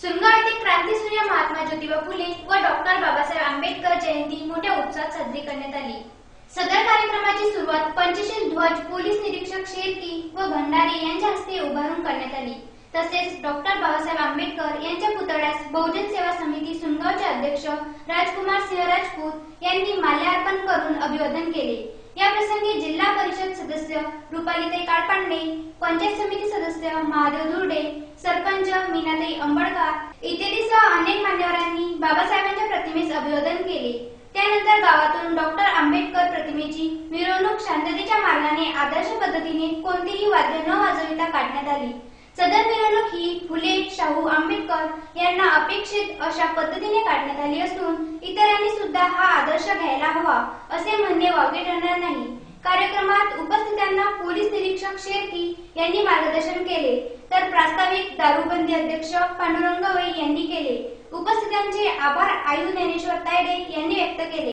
सुरगाव येथे क्रांतीसूर्य महात्मा ज्योतिबा फुले व डॉक्टर बाबासाहेब आंबेडकर जयंती मोठ्या उत्साहात साजरी करण्यात आली. सदर कार्यक्रमाची सुरुवात पंचशील ध्वज पोलीस निरीक्षक शेरकी व भंडारे यांच्या हस्ते उभारून करण्यात आली. तसेच डॉक्टर बाबासाहेब आंबेडकर यांच्या पुतळ्यास बहुजन सेवा समिती सुनगावचे अध्यक्ष राजकुमार सिंह राजपूत यांनी माल्यार्पण करून अभिवादन केले. या प्रसंगी जिल्हा परिषद सदस्य रुपालीताई काळपांडे पंचायत समिती सदस्य महादेव धुर्डे सरपंच मीनाताई अंबडकर इत्यादीसह अनेक मान्यवरांनी बाबासाहेबांच्या प्रतिमेस अभिवादन केले. त्यानंतर गावातून डॉक्टर आंबेडकर प्रतिमेची मिरवणूक शांततेच्या मार्गाने आदर्श पद्धतीने कोणतेही वाद्य न वाजविता काढण्यात आली. सदर मिरवणूक ही फुले शाहू आंबेडकर यांना अपेक्षित अशा पद्धतीने काढण्यात आली असून इतरांनी सुद्धा हा आदर्श घ्यायला हवा असे म्हणणे वावगे ठरणार नाही. कार्यक्रमात उपस्थितांना पोलीस निरीक्षक शेरकी यांनी मार्गदर्शन केले. तर प्रास्ताविक दारूबंदी अध्यक्ष पांडुरंग वै यांनी केले. उपस्थितांचे आभार आयु ज्ञानेश्वर तायडे यांनी व्यक्त केले.